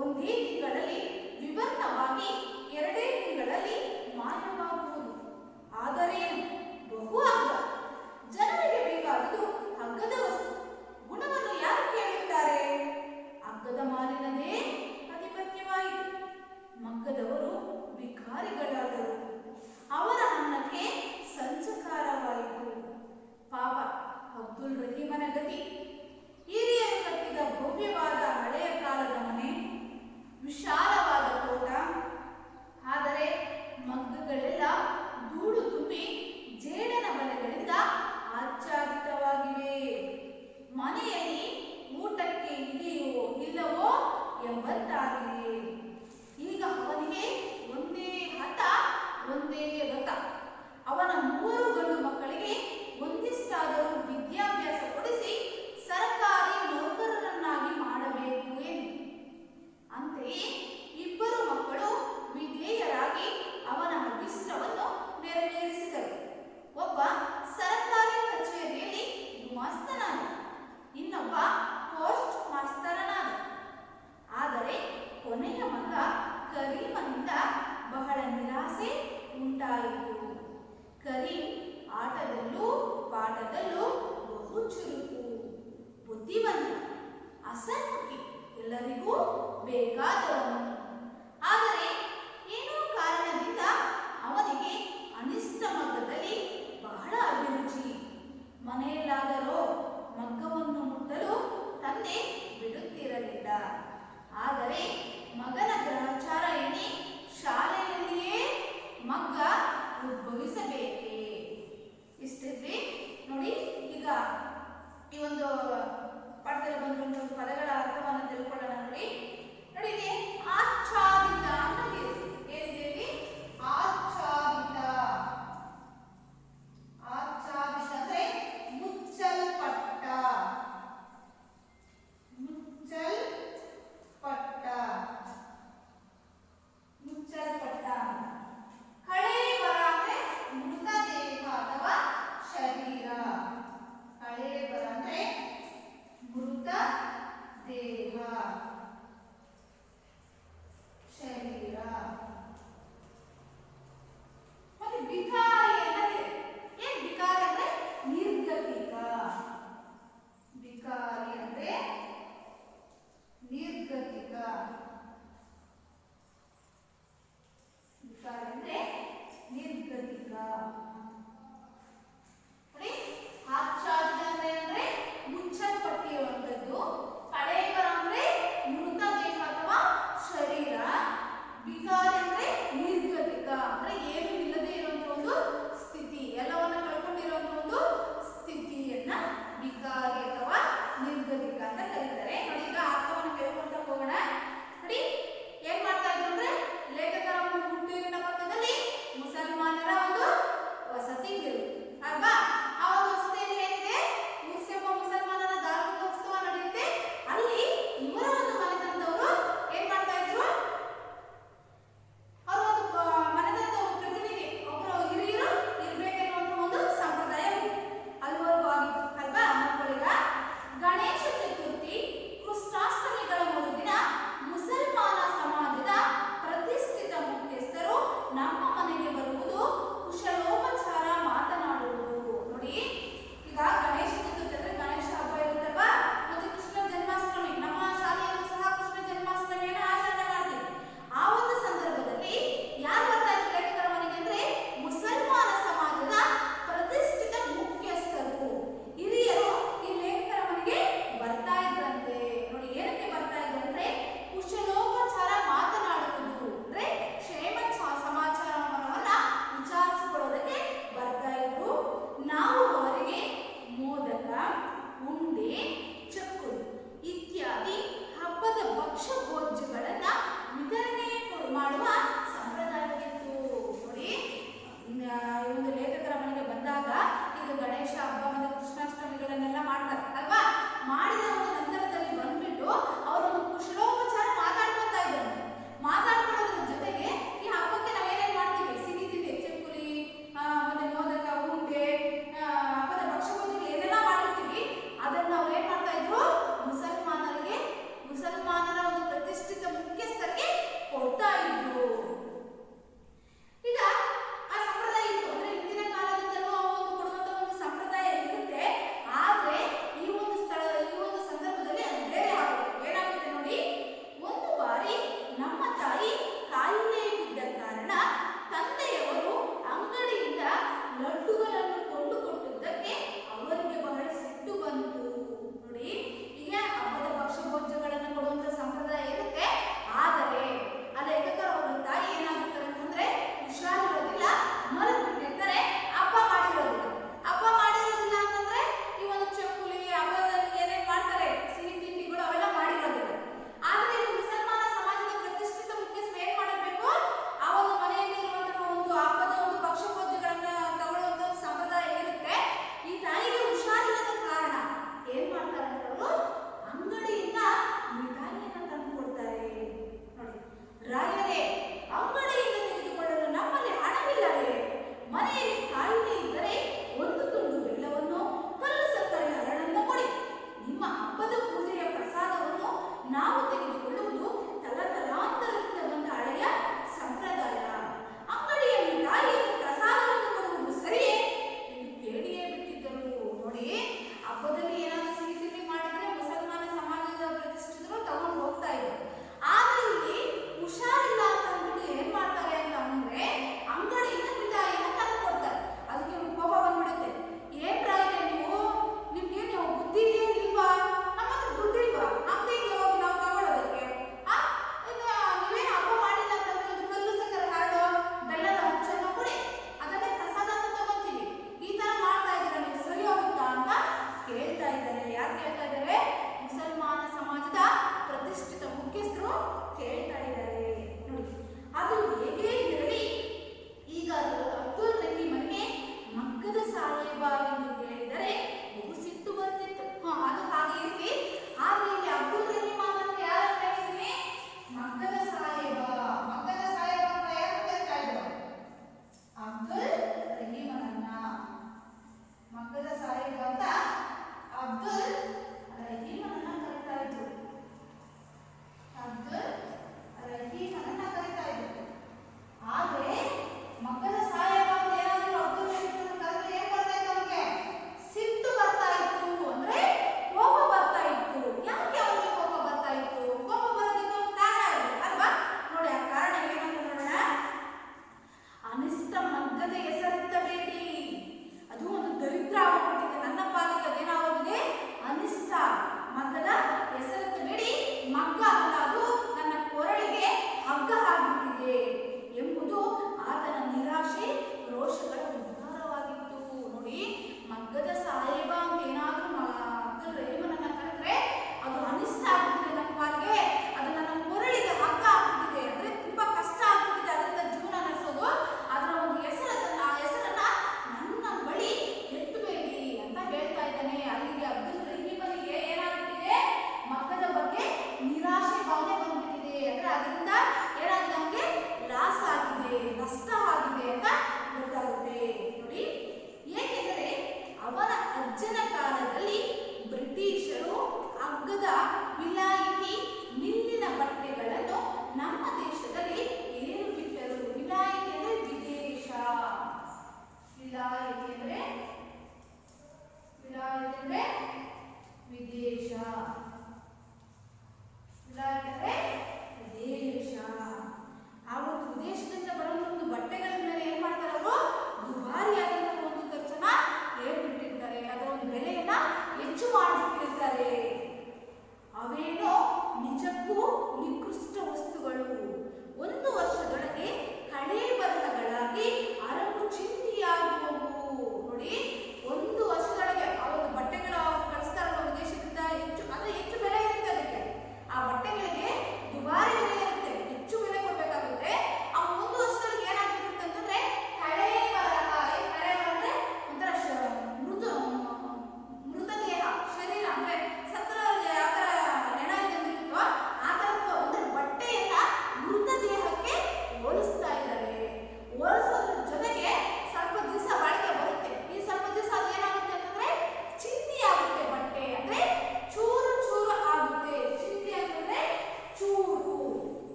ಒಂದೇ ತಿಂಗಳಲ್ಲಿ ವಿಭಿನ್ನವಾಗಿ ಎರಡೇ ತಿಂಗಳಲ್ಲಿ ಮಾಯವಾಗುವುದು. ಆದರೆ ಬಹು ಅಗ್ಗ ಜನರಿಗೆ ಬೇಕಾದುದು ಹಗ್ಗದ ವಸ್ತು. ಗುಣವನ್ನು ಯಾರು ಕೇಳುತ್ತಾರೆ? ಹಗ್ಗದ ಮಾಲಿನದೇ ಆಧಿಪತ್ಯವಾಯಿತು. ಮಗ್ಗದವರು ವಿಕಾರಿಗಳಾದರು ಅವರ ಅನ್ನಕ್ಕೆ ಸಂಚಕಾರವಾಯಿತು. ಪಾಪ ಅಬ್ದುಲ್ ರಹೀಮನ ಗತಿ. ಹಿರಿಯರು ಕಟ್ಟಿದ ಭವ್ಯವಾದ ಹಳೆಯ ಕಾಲದ ಮನೆ. ವಿಶಾಲವಾದ ತೋಟ. ಆದರೆ ಮಗ್ಗಗಳೆಲ್ಲ ಧೂಳು ತುಂಬಿ ಜೇಡನ ಮನೆಗಳಿಂದ ಆಚ್ಛಾದಿತವಾಗಿವೆ. ಮನೆಯಲ್ಲಿ ಊಟಕ್ಕೆ ಇದೆಯೋ ಇಲ್ಲವೋ ಎಂಬಂತಾಗಿದೆ.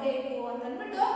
ಹೊರಗೆ ಇಟ್ಟು ಅಂತನ್ಬಿಟ್ಟು